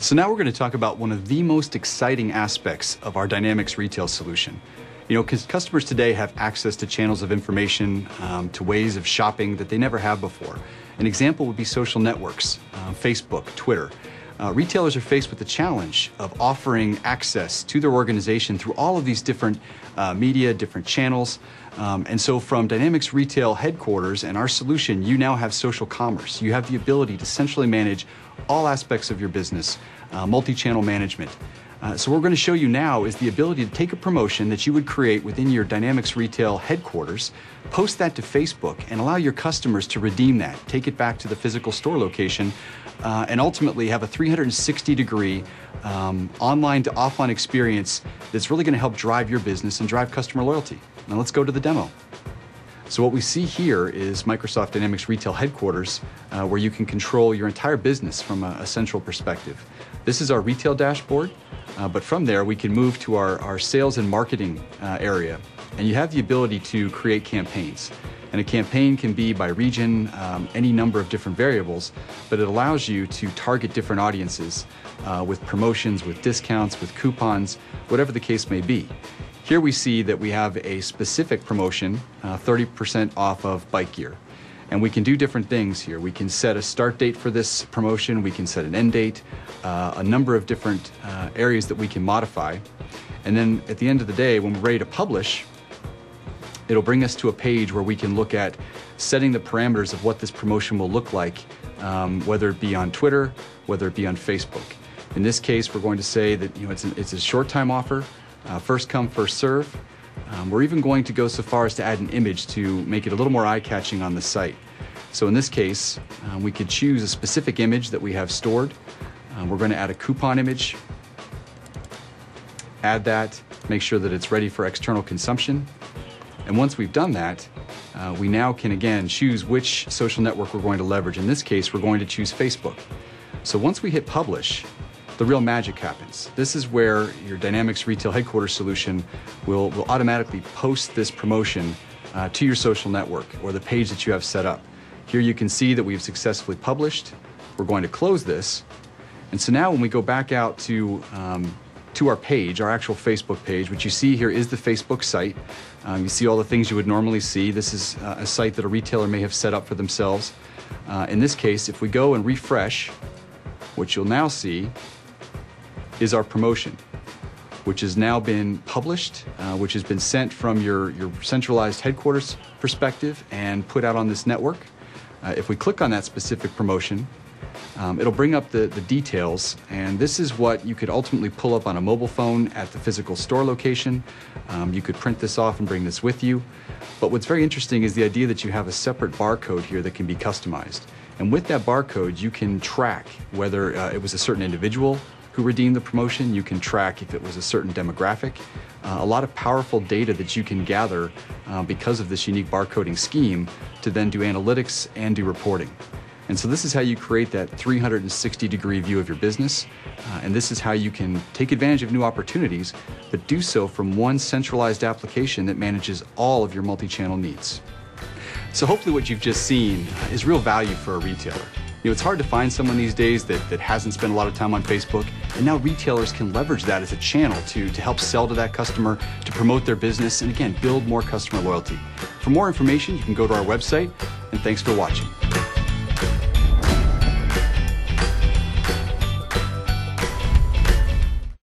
So now we're going to talk about one of the most exciting aspects of our Dynamics retail solution. You know, because customers today have access to channels of information, um, to ways of shopping that they never have before. An example would be social networks, uh, Facebook, Twitter. Uh, retailers are faced with the challenge of offering access to their organization through all of these different uh, media, different channels. Um, and so, from Dynamics Retail headquarters and our solution, you now have social commerce. You have the ability to centrally manage all aspects of your business, uh, multi channel management. Uh, so what we're going to show you now is the ability to take a promotion that you would create within your Dynamics Retail headquarters, post that to Facebook, and allow your customers to redeem that, take it back to the physical store location, uh, and ultimately have a 360 degree um, online to offline experience that's really going to help drive your business and drive customer loyalty. Now let's go to the demo. So what we see here is Microsoft Dynamics Retail Headquarters, uh, where you can control your entire business from a, a central perspective. This is our retail dashboard. Uh, but from there, we can move to our, our sales and marketing uh, area. And you have the ability to create campaigns. And a campaign can be by region, um, any number of different variables, but it allows you to target different audiences uh, with promotions, with discounts, with coupons, whatever the case may be. Here we see that we have a specific promotion, 30% uh, off of bike gear. And we can do different things here. We can set a start date for this promotion, we can set an end date, uh, a number of different uh, areas that we can modify. And then at the end of the day, when we're ready to publish, it'll bring us to a page where we can look at setting the parameters of what this promotion will look like, um, whether it be on Twitter, whether it be on Facebook. In this case, we're going to say that you know, it's, an, it's a short time offer, uh, first come, first serve. Um, we're even going to go so far as to add an image to make it a little more eye-catching on the site. So in this case, um, we could choose a specific image that we have stored. Um, we're going to add a coupon image, add that, make sure that it's ready for external consumption. And once we've done that, uh, we now can again choose which social network we're going to leverage. In this case, we're going to choose Facebook. So once we hit publish, the real magic happens. This is where your Dynamics Retail Headquarters solution will, will automatically post this promotion uh, to your social network or the page that you have set up. Here you can see that we've successfully published. We're going to close this. And so now when we go back out to, um, to our page, our actual Facebook page, what you see here is the Facebook site. Um, you see all the things you would normally see. This is uh, a site that a retailer may have set up for themselves. Uh, in this case, if we go and refresh, what you'll now see is our promotion, which has now been published, uh, which has been sent from your, your centralized headquarters perspective and put out on this network. Uh, if we click on that specific promotion, um, it'll bring up the, the details, and this is what you could ultimately pull up on a mobile phone at the physical store location. Um, you could print this off and bring this with you. But what's very interesting is the idea that you have a separate barcode here that can be customized. And with that barcode, you can track whether uh, it was a certain individual who redeemed the promotion. You can track if it was a certain demographic. Uh, a lot of powerful data that you can gather uh, because of this unique barcoding scheme to then do analytics and do reporting. And so this is how you create that 360 degree view of your business. Uh, and this is how you can take advantage of new opportunities, but do so from one centralized application that manages all of your multi-channel needs. So hopefully what you've just seen is real value for a retailer. You know, it's hard to find someone these days that, that hasn't spent a lot of time on Facebook, and now retailers can leverage that as a channel to, to help sell to that customer, to promote their business, and again, build more customer loyalty. For more information, you can go to our website, and thanks for watching.